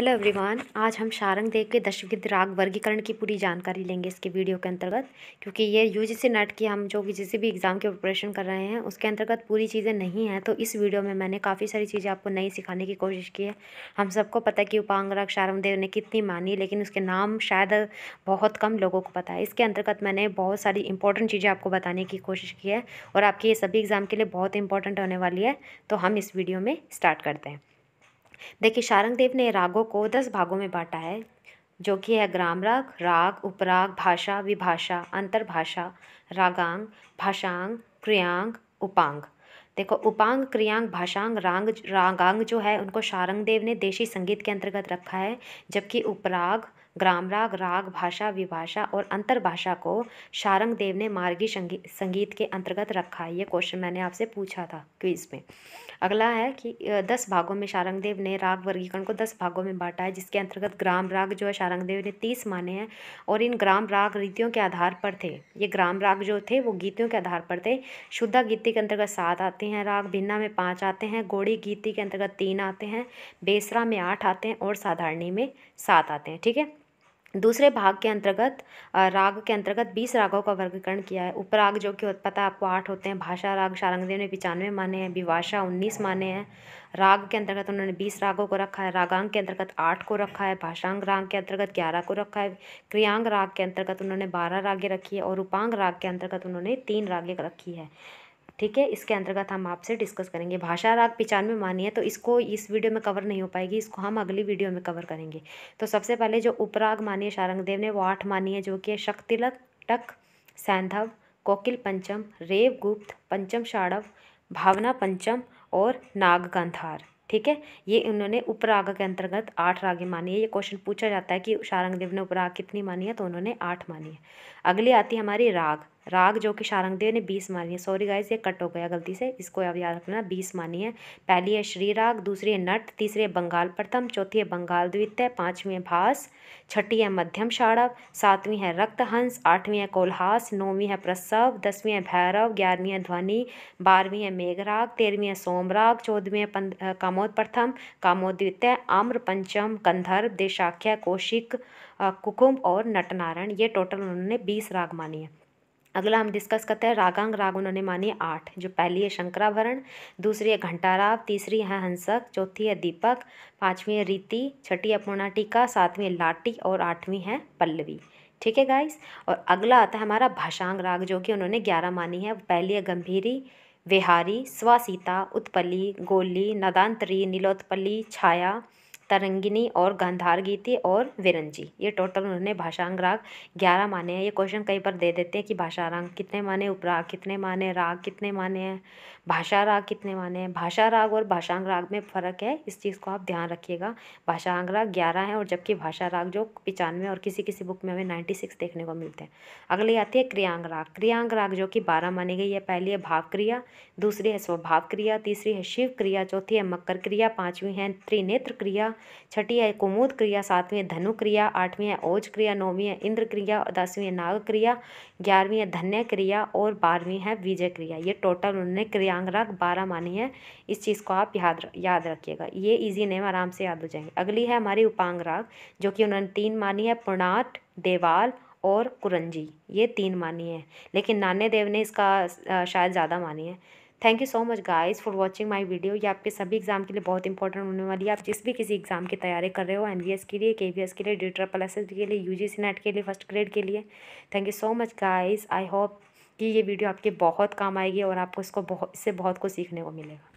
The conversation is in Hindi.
हेलो एवरीवन आज हम शारंग देव के दशविध राग वर्गीकरण की पूरी जानकारी लेंगे इसके वीडियो के अंतर्गत, क्योंकि ये यूजीसी नेट की हम जो भी जिस भी एग्ज़ाम के प्रिपरेशन कर रहे हैं, उसके अंतर्गत पूरी चीज़ें नहीं हैं तो इस वीडियो में मैंने काफ़ी सारी चीज़ें आपको नई सिखाने की कोशिश की है। हम सबको पता है कि उपांग राग शारंग देव ने कितनी मानी, लेकिन उसके नाम शायद बहुत कम लोगों को पता है। इसके अंतर्गत मैंने बहुत सारी इंपॉर्टेंट चीज़ें आपको बताने की कोशिश की है, और आपकी ये सभी एग्ज़ाम के लिए बहुत इंपॉर्टेंट होने वाली है तो हम इस वीडियो में स्टार्ट करते हैं। देखिए, शारंगदेव ने रागों को दस भागों में बांटा है, जो कि है ग्राम राग राग, उपराग, भाषा, विभाषा, अंतर्भाषा, रागांग, भाषांग, क्रियांग, उपांग। देखो, उपांग, क्रियांग, भाषांग, रांग, रागांग जो है, उनको शारंगदेव ने देशी संगीत के अंतर्गत रखा है, जबकि उपराग ग्राम राग राग भाषा विभाषा और अंतर्भाषा को शारंग देव ने मार्गी संगी, संगीत के अंतर्गत रखा। है ये क्वेश्चन मैंने आपसे पूछा था क्विज में। अगला है कि दस भागों में शारंग देव ने राग वर्गीकरण को दस भागों में बांटा है जिसके अंतर्गत ग्राम राग जो है शारंग देव ने तीस माने हैं और इन ग्राम राग रीतियों के आधार पर थे। ये ग्राम राग जो थे वो गीतियों के आधार पर थे। शुद्धा गीति के अंतर्गत सात आते हैं राग भिन्ना में पाँच आते हैं गोड़ी गीति के अंतर्गत तीन आते हैं बेसरा में आठ आते हैं और साधारणी में सात आते हैं ठीक है? दूसरे भाग के अंतर्गत राग के अंतर्गत बीस रागों का वर्गीकरण किया है। उपराग जो कि पता है आपको आठ होते हैं, भाषा राग, शारंगदेव ने पिचानवे माने हैं विभाषा उन्नीस माने हैं। राग के अंतर्गत उन्होंने बीस रागों को रखा है, रागांग के अंतर्गत आठ को रखा है, भाषांग राग के अंतर्गत ग्यारह को रखा है, क्रियांग राग के अंतर्गत उन्होंने बारह रागें रखी है और उपांग राग के अंतर्गत उन्होंने तीन रागें रखी है। ठीक है? इसके अंतर्गत हम आपसे डिस्कस करेंगे। भाषा राग पिचानवे मानी है तो इसको इस वीडियो में कवर नहीं हो पाएगी, इसको हम अगली वीडियो में कवर करेंगे। तो सबसे पहले जो उपराग मानी है शारंगदेव ने, वो आठ मानी है जो कि शक्तिलक, टक, सैंधव, कोकिल पंचम, रेव गुप्त, पंचम शाड़व, भावना पंचम और नाग गांधार। ठीक है? ये उन्होंने उपराग के अंतर्गत आठ रागे मानी है ये क्वेश्चन पूछा जाता है कि शारंगदेव ने उपराग कितनी मानी है? तो उन्होंने आठ मानी है। अगली आती है हमारी राग। राग जो कि शारंगदेव ने बीस मानी है। सॉरी गाइस ये कट हो गया गलती से। इसको अब याद रखना, बीस मानी है। पहली है श्री राग, दूसरी है नट, तीसरी है बंगाल प्रथम, चौथी है बंगाल द्वितीय, पाँचवीं है भास, छठी है मध्यम शाड़व सातवीं है रक्तहंस, आठवीं है कोल्हास, नौवीं है प्रसव, दसवीं है भैरव, ग्यारहवीं है ध्वनि, बारहवीं है मेघराग, तेरहवीं है सोमराग, चौदहवीं है कामोद प्रथम, कामोद द्वितीय, आम्र पंचम, कंधर्व, देशाख्या, कौशिक कुकुम्भ और नटनारायण। ये टोटल उन्होंने बीस राग मानी है। अगला हम डिस्कस करते हैं रागांग राग उन्होंने मानी आठ, जो पहली है शंकराभरण, दूसरी है घंटाराव, तीसरी है हंसक, चौथी है दीपक, पांचवी है रीति, छठी है पूर्णाटिका, सातवीं है लाटी और आठवीं है पल्लवी। ठीक है गाइस और अगला आता है हमारा भाषांग राग, जो कि उन्होंने ग्यारह मानी है। पहली है गंभीरी, विहारी स्वासीता उत्पली, गोली, नदांतरी, नीलोत्पली, छाया तरंगिनी और गांधार गीति और विरंजी। ये टोटल उन्होंने भाषांग राग ग्यारह माने हैं। ये क्वेश्चन कई बार दे देते हैं कि भाषा राग कितने माने, उपराग कितने माने, राग कितने माने हैं भाषा राग कितने माने हैं। भाषा राग और भाषांग राग में फ़र्क है, इस चीज़ को आप ध्यान रखिएगा। भाषांग राग ग्यारह है और जबकि भाषा राग जो पिचानवे और किसी किसी बुक में हमें नाइन्टी सिक्स देखने को मिलते हैं। अगली आती है क्रियांग राग क्रियांग राग जो कि बारह मानी गई है। पहली है भाव क्रिया दूसरी है स्वभाव क्रिया तीसरी है शिव क्रिया चौथी है मकर क्रिया पाँचवीं है त्रिनेत्र क्रिया छठी है कुमुद क्रिया, सातवीं है धनु क्रिया, आठवीं है ओज क्रिया, नौवीं है इंद्र क्रिया दसवीं है नाग क्रिया, ग्यारहवीं है धन्य क्रिया और बारहवीं है विजय क्रिया। ये टोटल उन्होंने क्रियांगराग बारह मानी है। इस चीज़ को आप याद याद रखिएगा। ये इजी नेम आराम से याद हो जाएँगे। अगली है हमारी उपांग राग जो कि उन्होंने तीन मानी है, पुणाट, देवाल और कुरंजी। ये तीन मानी है, लेकिन नान्य देव ने इसका शायद ज़्यादा मानी है। Thank you so much guys for watching my video ये आपके सभी एग्ज़ाम के लिए बहुत इंपॉर्टेंट होने वाली है। आप जिस भी किसी एग्ज़ाम की तैयारी कर रहे हो एन के लिए के के लिए डी ट्रिपल एस के लिए यूजीसी नेट के लिए फ़र्स्ट ग्रेड के लिए thank you so much guys I hope कि ये वीडियो आपके बहुत काम आएगी और आपको इसको बहुत, इससे बहुत कुछ सीखने को मिलेगा।